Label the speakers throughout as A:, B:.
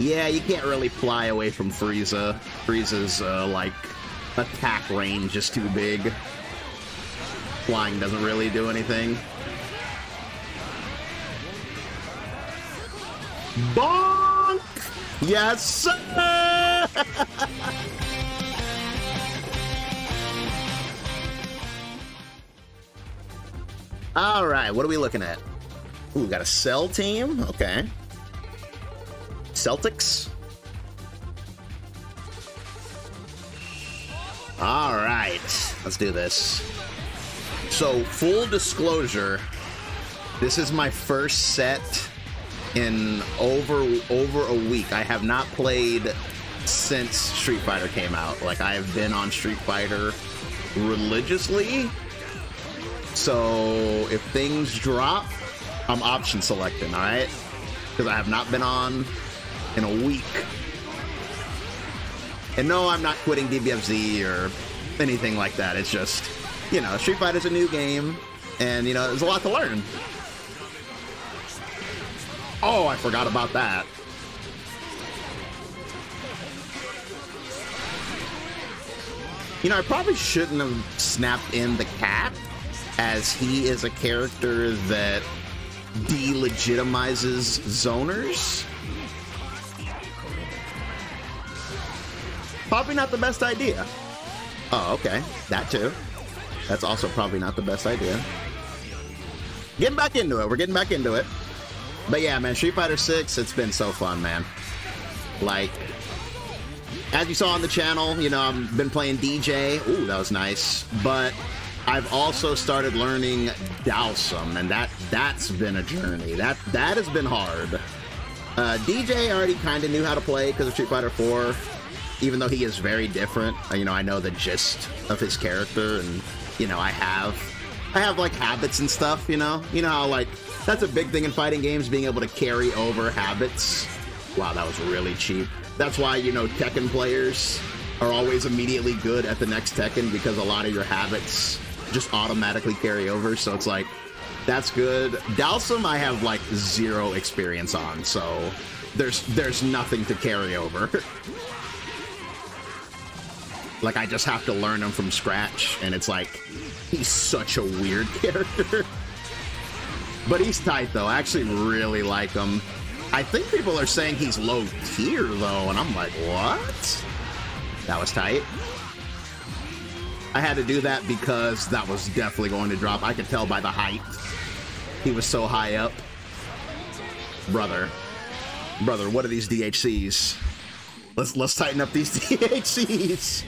A: Yeah, you can't really fly away from Frieza. Frieza's, uh, like, attack range is too big. Flying doesn't really do anything. Bonk! Yes, sir! All right, what are we looking at? Ooh, we got a Cell team. Okay. Celtics. All right, let's do this. So, full disclosure, this is my first set in over over a week. I have not played since Street Fighter came out. Like I have been on Street Fighter religiously. So if things drop, I'm option selecting, all right? Because I have not been on in a week. And no, I'm not quitting DBFZ or anything like that. It's just, you know, Street Fighter's a new game, and, you know, there's a lot to learn. Oh, I forgot about that. You know, I probably shouldn't have snapped in the cat, as he is a character that delegitimizes zoners. Probably not the best idea. Oh, okay. That too. That's also probably not the best idea. Getting back into it. We're getting back into it. But yeah, man, Street Fighter 6, it's been so fun, man. Like, as you saw on the channel, you know, I've been playing Dee Jay. Ooh, that was nice. But I've also started learning Dhalsim, and that that's been a journey. That that has been hard. Uh, Dee Jay already kind of knew how to play because of Street Fighter 4, even though he is very different. Uh, you know, I know the gist of his character, and you know, I have I have like habits and stuff. You know, you know how like that's a big thing in fighting games, being able to carry over habits. Wow, that was really cheap. That's why you know Tekken players are always immediately good at the next Tekken because a lot of your habits just automatically carry over. So it's like, that's good. Dhalsim, I have like zero experience on, so there's there's nothing to carry over. like I just have to learn him from scratch, and it's like he's such a weird character. but he's tight though. I actually really like him. I think people are saying he's low tier though, and I'm like, what? That was tight. I had to do that because that was definitely going to drop. I could tell by the height. He was so high up. Brother. Brother, what are these DHCs? Let's let's tighten up these DHCs.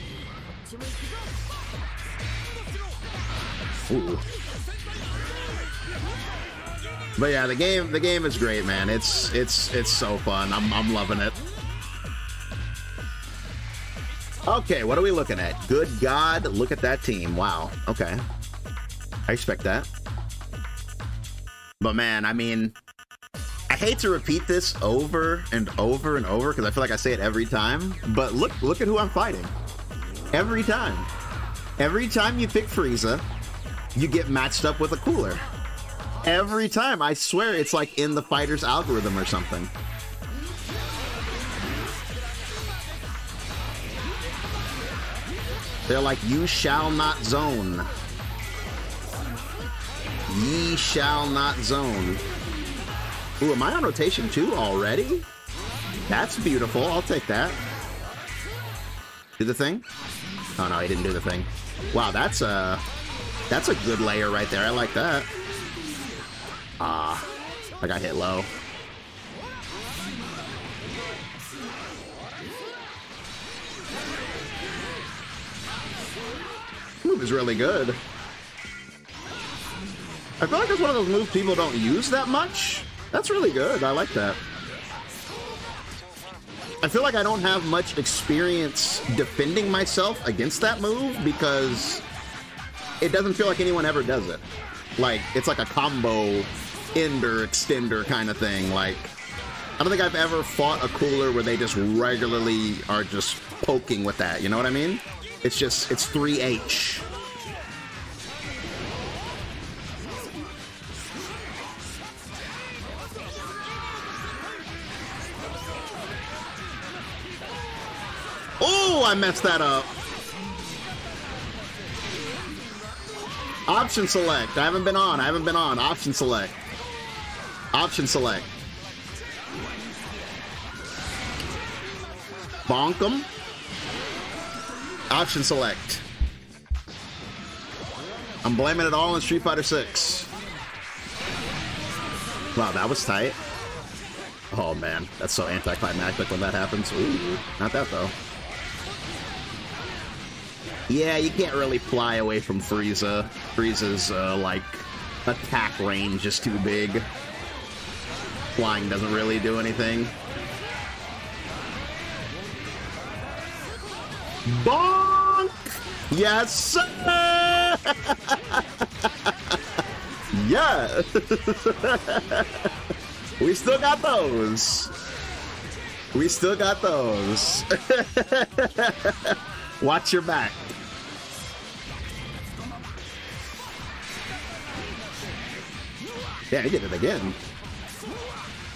A: Ooh. But yeah, the game the game is great, man. It's it's it's so fun. I'm I'm loving it. Okay, what are we looking at? Good God, look at that team. Wow. Okay. I expect that. But man, I mean, I hate to repeat this over and over and over because I feel like I say it every time. But look, look at who I'm fighting. Every time. Every time you pick Frieza, you get matched up with a cooler. Every time. I swear it's like in the fighter's algorithm or something. They're like, you shall not zone. Ye shall not zone. Ooh, am I on rotation two already? That's beautiful. I'll take that. Do the thing? Oh no, he didn't do the thing. Wow, that's a that's a good layer right there. I like that. Ah, I got hit low. Move is really good. I feel like it's one of those moves people don't use that much. That's really good. I like that. I feel like I don't have much experience defending myself against that move because it doesn't feel like anyone ever does it. Like, it's like a combo ender extender kind of thing. Like, I don't think I've ever fought a cooler where they just regularly are just poking with that. You know what I mean? It's just, it's 3H. Oh, I messed that up. Option select. I haven't been on. I haven't been on. Option select. Option select. Bonk. Option select. I'm blaming it all on Street Fighter 6. Wow, that was tight. Oh man, that's so anticlimactic when that happens. Ooh, not that though. Yeah, you can't really fly away from Frieza. Frieza's, uh, like, attack range is too big. Flying doesn't really do anything. Bonk! Yes, sir! yeah! we still got those. We still got those. Watch your back. Yeah, he did it again.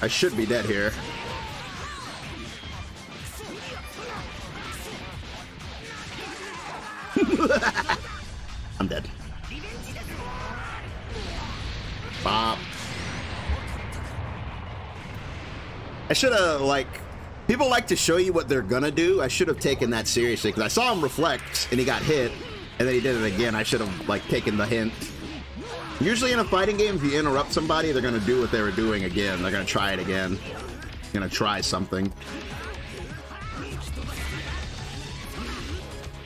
A: I should be dead here. I'm dead. Bop. I should have, like, people like to show you what they're gonna do. I should have taken that seriously because I saw him reflect and he got hit, and then he did it again. I should have, like, taken the hint. Usually in a fighting game, if you interrupt somebody, they're gonna do what they were doing again. They're gonna try it again. They're gonna try something.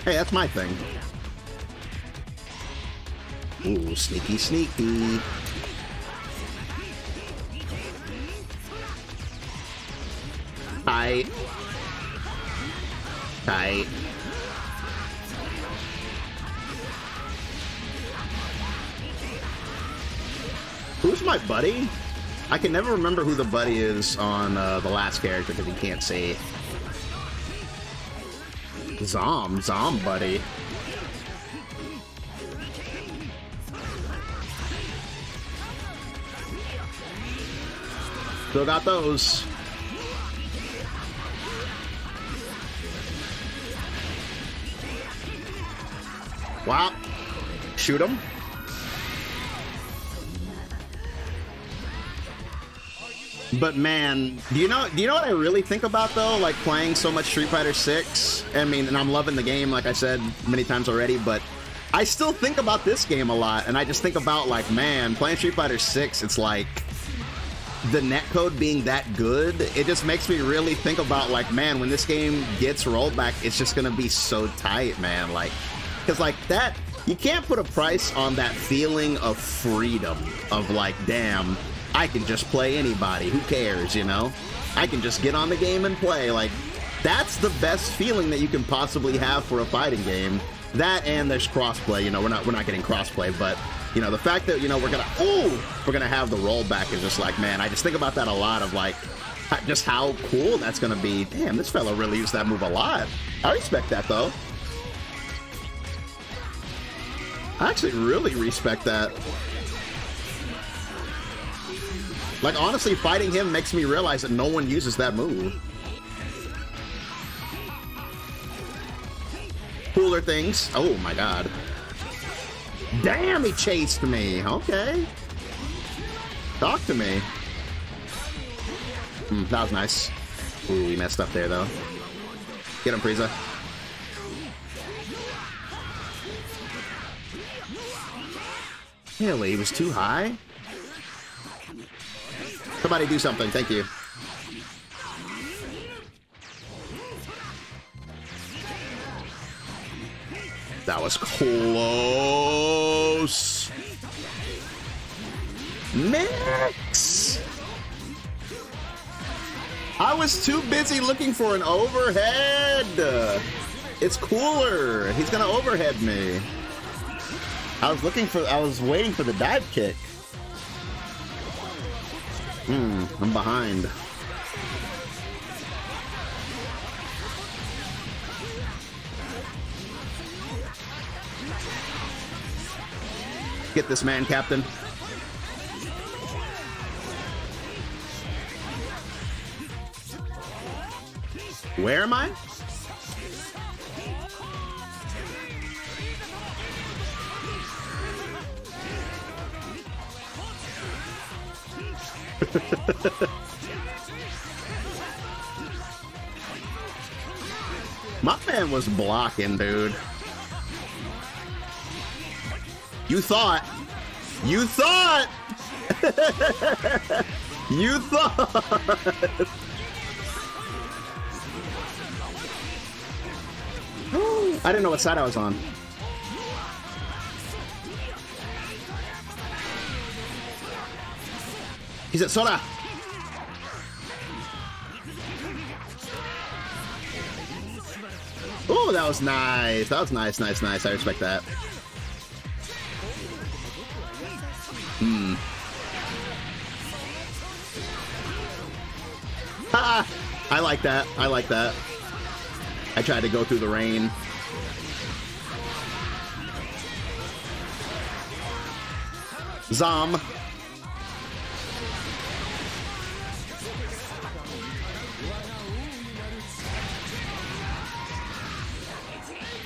A: Hey, that's my thing. Ooh, sneaky, sneaky. Tight. Tight. My buddy? I can never remember who the buddy is on uh, the last character because he can't see. Zom, Zom buddy. Still got those. Wow. Shoot him. But man, do you know do you know what I really think about though? Like playing so much Street Fighter 6. I mean, and I'm loving the game like I said many times already, but I still think about this game a lot and I just think about like, man, playing Street Fighter 6, it's like the netcode being that good, it just makes me really think about like, man, when this game gets rolled back, it's just gonna be so tight, man. Like, because like that, you can't put a price on that feeling of freedom of like, damn, I can just play anybody. Who cares, you know? I can just get on the game and play. Like, that's the best feeling that you can possibly have for a fighting game. That and there's crossplay. You know, we're not we're not getting crossplay, but you know the fact that you know we're gonna oh we're gonna have the rollback is just like man. I just think about that a lot of like just how cool that's gonna be. Damn, this fella really used that move a lot. I respect that though. I actually really respect that. Like, honestly, fighting him makes me realize that no one uses that move. Cooler things. Oh my god. Damn, he chased me. Okay. Talk to me. Mm, that was nice. Ooh, we messed up there, though. Get him, Frieza. Really? He was too high? Somebody do something. Thank you. That was close. Mix. I was too busy looking for an overhead. It's cooler. He's gonna overhead me. I was looking for, I was waiting for the dive kick. Hmm, I'm behind. Get this man, Captain. Where am I? My man was blocking, dude. You thought. You thought. you thought. I didn't know what side I was on. He's at Soda! Oh, that was nice. That was nice, nice, nice. I respect that. Hmm. Ha! I like that. I like that. I tried to go through the rain. Zom.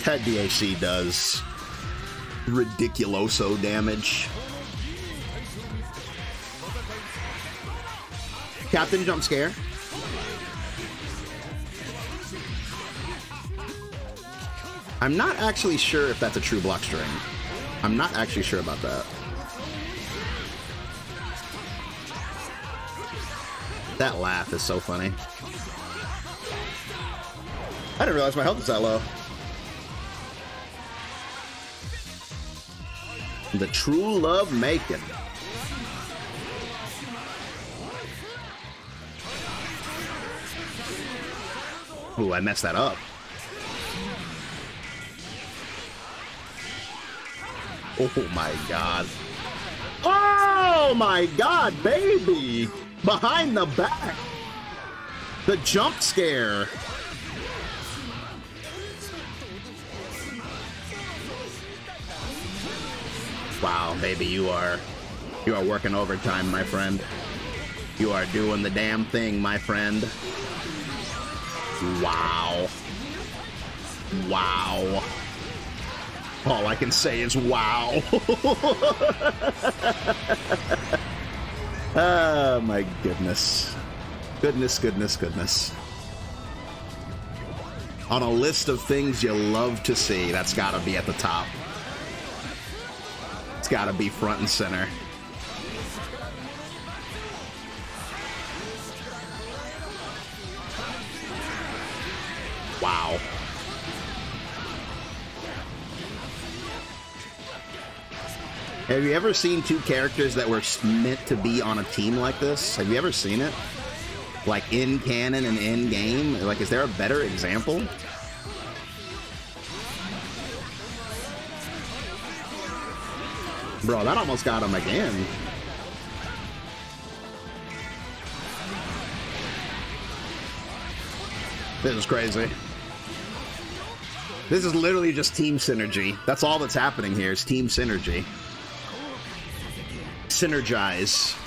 A: That DAC does ridiculoso damage. Captain jump scare. I'm not actually sure if that's a true block string. I'm not actually sure about that. That laugh is so funny. I didn't realize my health was that low. The true love making. Ooh, I messed that up. Oh my god. Oh my god, baby! Behind the back! The jump scare! Baby, you are you are working overtime, my friend. You are doing the damn thing, my friend. Wow. Wow. All I can say is wow. oh my goodness. Goodness, goodness, goodness. On a list of things you love to see, that's gotta be at the top. It's gotta be front and center. Wow. Have you ever seen two characters that were meant to be on a team like this? Have you ever seen it? Like in canon and in game? Like, is there a better example? Bro, that almost got him again. This is crazy. This is literally just team synergy. That's all that's happening here is team synergy synergize.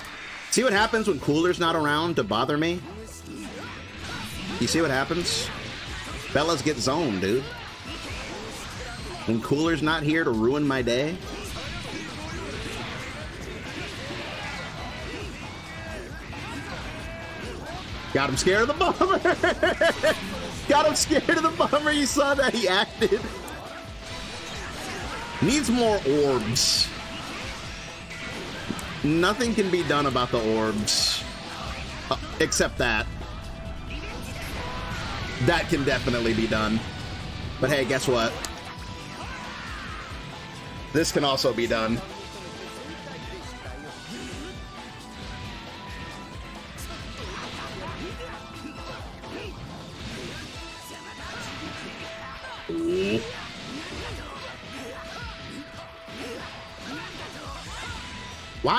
A: See what happens when Cooler's not around to bother me? You see what happens? Fellas get zoned, dude. When Cooler's not here to ruin my day. Got him scared of the bomber! Got him scared of the bomber, you saw that he acted. Needs more orbs. Nothing can be done about the orbs. Uh, except that. That can definitely be done. But hey, guess what? This can also be done.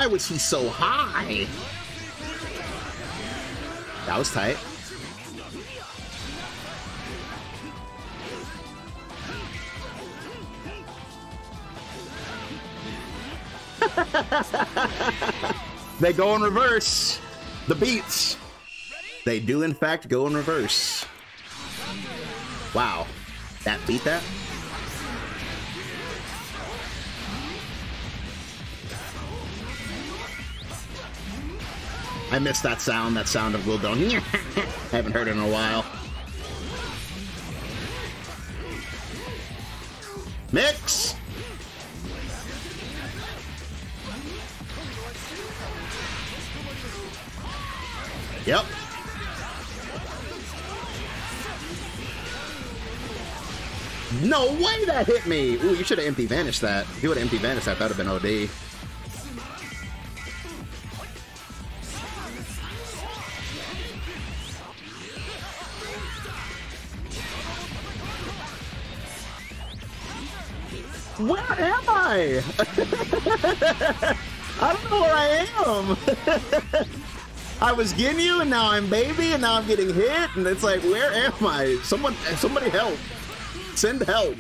A: Was he so high? That was tight. they go in reverse. The beats. They do, in fact, go in reverse. Wow. That beat that? I missed that sound, that sound of Will going. haven't heard it in a while. Mix! Yep. No way that hit me! Ooh, you should have empty vanished that. If you would have empty vanished that, that would have been OD. Where am I? I don't know where I am. I was getting you, and now I'm baby, and now I'm getting hit, and it's like, where am I? Someone, somebody help! Send help!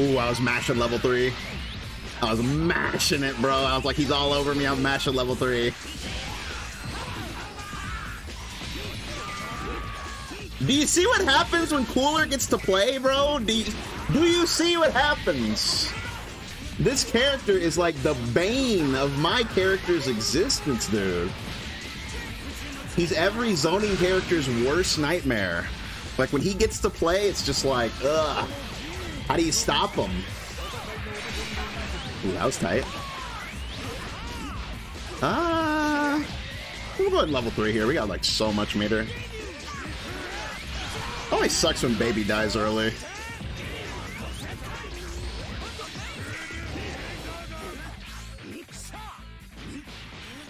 A: Ooh, I was mashing level three. I was mashing it, bro. I was like, he's all over me. I'm mashing level three. Do you see what happens when Cooler gets to play, bro? Do you, do you see what happens? This character is like the bane of my character's existence, dude. He's every zoning character's worst nightmare. Like when he gets to play, it's just like, ugh. How do you stop him? Ooh, that was tight. Ah, uh, we'll go ahead level three here. We got like so much meter. Always sucks when baby dies early.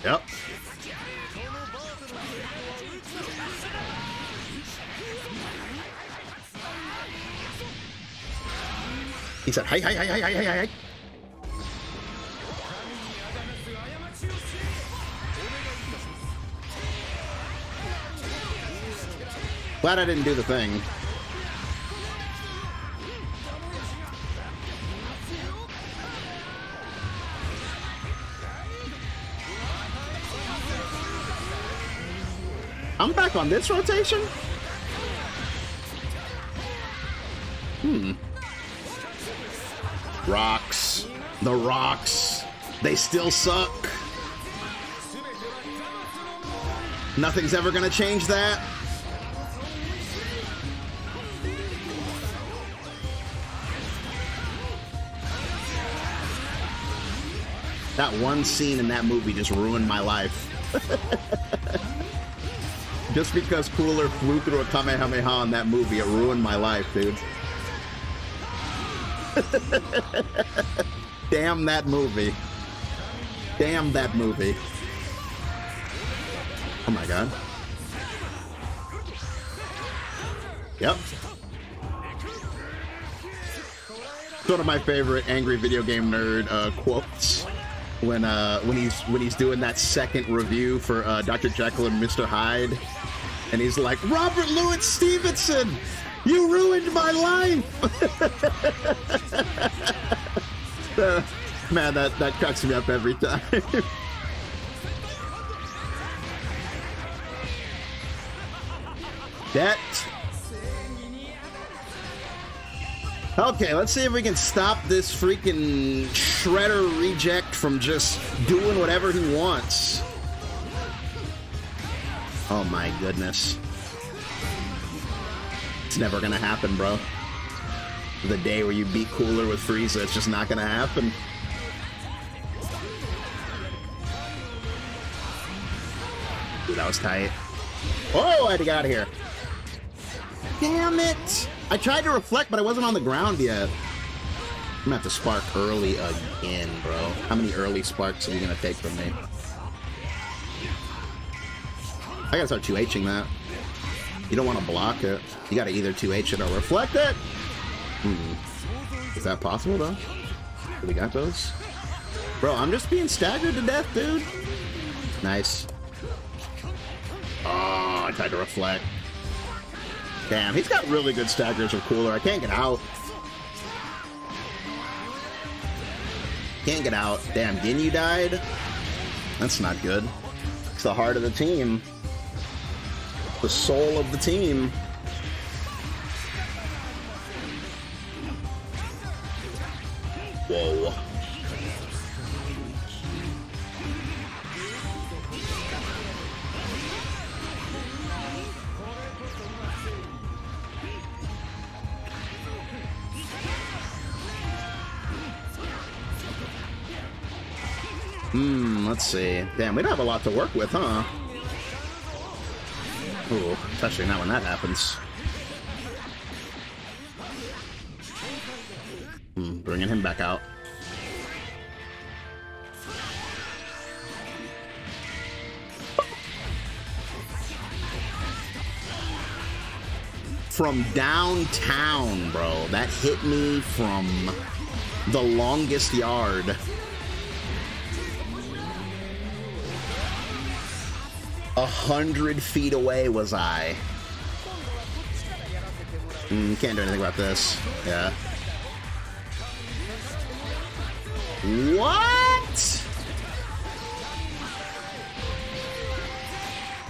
A: Yep. He said, "Hey, hey, hey, hey, hey, hey, hey." Glad I didn't do the thing. I'm back on this rotation? Hmm. Rocks. The rocks. They still suck. Nothing's ever gonna change that. That one scene in that movie just ruined my life. Just because Cooler flew through a Kamehameha in that movie, it ruined my life, dude. Damn that movie. Damn that movie. Oh my god. Yep. It's one of my favorite angry video game nerd uh, quotes when uh, when he's when he's doing that second review for uh, Dr. Jekyll and Mr. Hyde and he's like, Robert Louis Stevenson, you ruined my life. uh, man, that, that cracks me up every time. that. Okay, let's see if we can stop this freaking Shredder reject from just doing whatever he wants. Oh my goodness. It's never gonna happen, bro. The day where you beat Cooler with Frieza, it's just not gonna happen. Ooh, that was tight. Oh, I had to get out of here. Damn it! I tried to reflect, but I wasn't on the ground yet. I'm gonna have to spark early again, bro. How many early sparks are you gonna take from me? I gotta start 2Hing that. You don't want to block it. You gotta either 2H it or reflect it. Hmm. Is that possible, though? We got those? Bro, I'm just being staggered to death, dude. Nice. Oh, I tried to reflect. Damn, he's got really good staggers with Cooler. I can't get out. Can't get out. Damn, Ginyu died? That's not good. It's the heart of the team the soul of the team. Hmm, let's see. Damn, we don't have a lot to work with, huh? Ooh, especially not when that happens. Hmm, bringing him back out. From downtown, bro. That hit me from the longest yard. A hundred feet away was I. Mm, can't do anything about this. Yeah. What?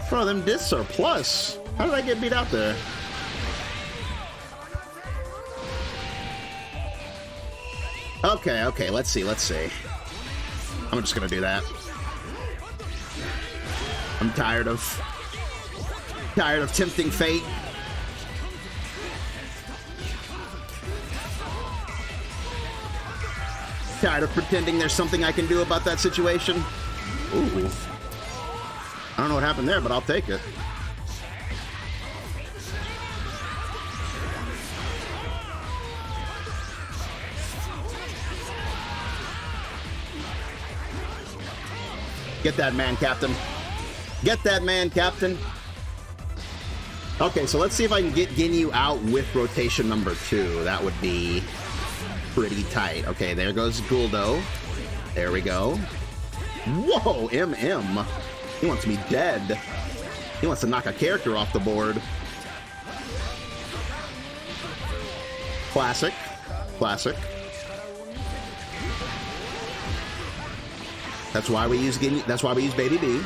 A: Bro, them discs are plus. How did I get beat out there? Okay, okay, let's see, let's see. I'm just gonna do that. I'm tired of tired of tempting fate. Tired of pretending there's something I can do about that situation. Ooh. I don't know what happened there, but I'll take it. Get that man, Captain. Get that man, Captain. Okay, so let's see if I can get Ginyu out with rotation number two. That would be pretty tight. Okay, there goes Guldo. There we go. Whoa, MM. He wants me dead. He wants to knock a character off the board. Classic. Classic. That's why we use Ginyu, that's why we use Baby B.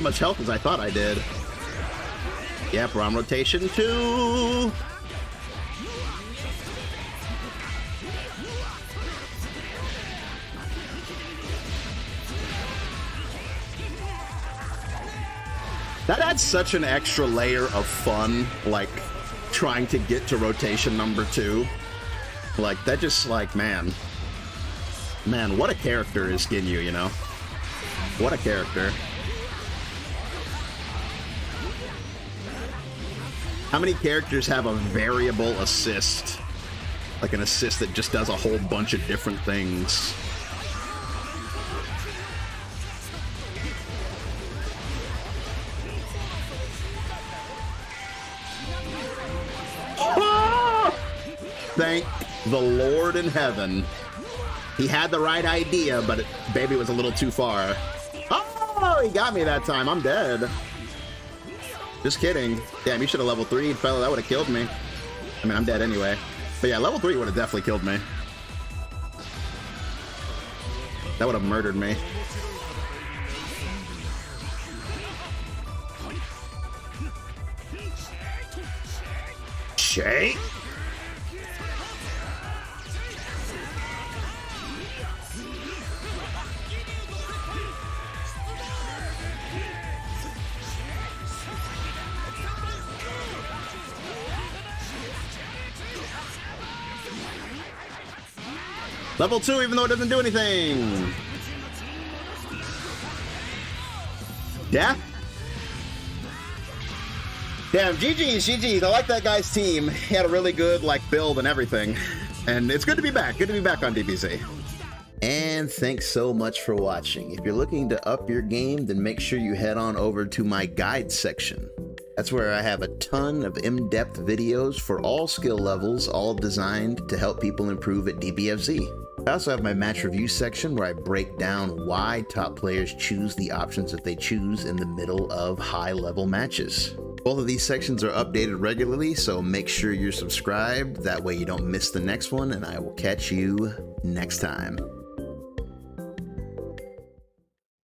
A: as much health as I thought I did. Yep, on rotation two. That adds such an extra layer of fun, like trying to get to rotation number two. Like that just like man. Man, what a character is Ginyu, you know? What a character. How many characters have a variable assist? Like an assist that just does a whole bunch of different things. Ah! Thank the Lord in heaven. He had the right idea, but it, baby was a little too far. Oh, he got me that time. I'm dead. Just kidding. Damn, you should have level 3, fella. That would have killed me. I mean, I'm dead anyway. But yeah, level 3 would have definitely killed me. That would have murdered me. Shake? Level 2, even though it doesn't do anything. Yeah? Damn, GG's, GG's. I like that guy's team. He had a really good, like, build and everything. And it's good to be back. Good to be back on DBZ. And thanks so much for watching. If you're looking to up your game, then make sure you head on over to my guide section. That's where I have a ton of in-depth videos for all skill levels, all designed to help people improve at DBFZ. I also have my match review section where I break down why top players choose the options that they choose in the middle of high level matches. Both of these sections are updated regularly, so make sure you're subscribed. That way you don't miss the next one, and I will catch you next time.